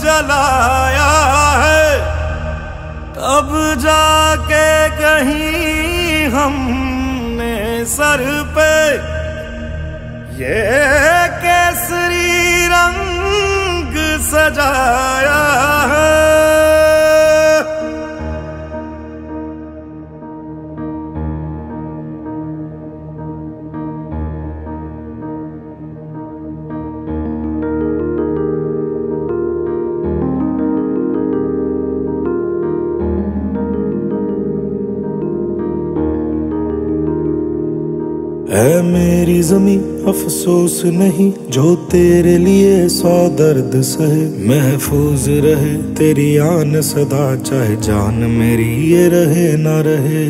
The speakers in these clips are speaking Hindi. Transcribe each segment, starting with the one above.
जलाया है। तब जाके कहीं हमने सर पे ये केसरी रंग सजाया है। मेरी जमी अफसोस नहीं, जो तेरे लिए सौ दर्द सहे। महफूज रहे, तेरी आन सदा, चाहे जान मेरी ये रहे ना रहे।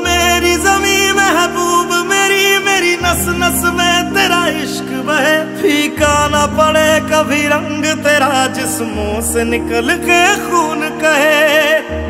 मेरी जमी महबूब, मेरी मेरी नस नस में तेरा इश्क बहे। फीका ना पड़े कभी रंग तेरा जिस्मों से निकल के खून कहे।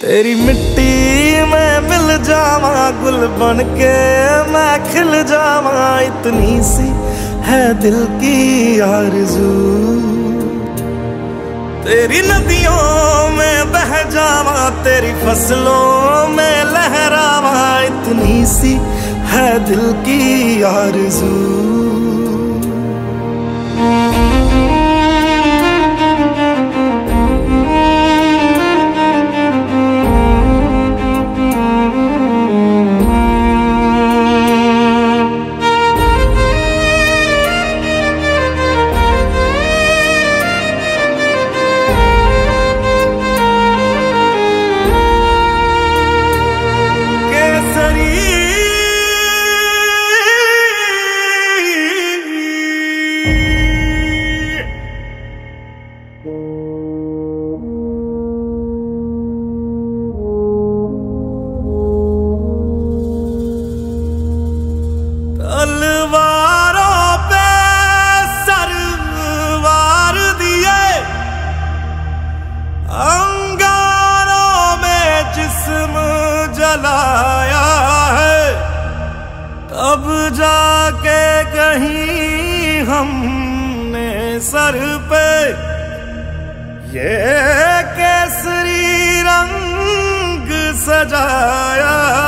तेरी मिट्टी में मिल जावा, गुल बन के मैं खिल जावा। इतनी सी है दिल की आरज़ू। तेरी नदियों में बह जावा, तेरी फ़सलों में लहरावा। इतनी सी है दिल की आरज़ू। सर पे। ये केसरी रंग सजाया।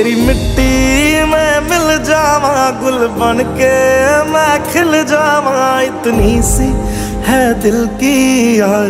तेरी मिट्टी में मिल जावा, गुल बन के मैं खिल जावा। इतनी सी है दिल की यार।